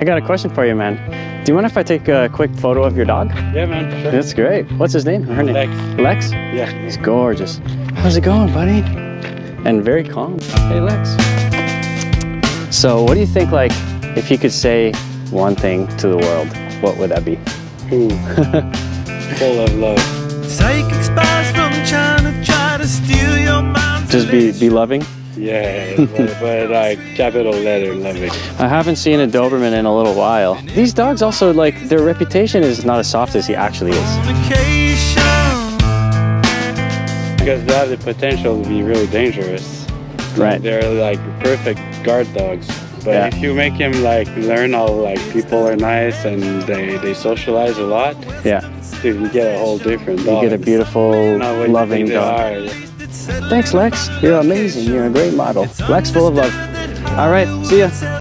I got a question for you, man. Do you mind if I take a quick photo of your dog? Yeah, man. Sure. That's great. What's his name? Her name? Lex. Lex? Yeah. He's gorgeous. How's it going, buddy? And very calm. Hey, Lex. So, what do you think, like, if you could say one thing to the world, what would that be? Ooh. Full of love. Psychic spies from China try to steal your mind. Just be, be loving? Yeah, but, but like capital letter loving. I haven't seen a Doberman in a little while. These dogs also, like, their reputation is not as soft as he actually is. Because they have the potential to be really dangerous. Right. They're like perfect guard dogs. But Yeah. if you make him like learn how like people are nice and they, they socialize a lot, Yeah, you get a whole different you get a beautiful, Not what you loving dog. Thanks, Lex. You're amazing. You're a great model. Lex, full of love. All right, see ya.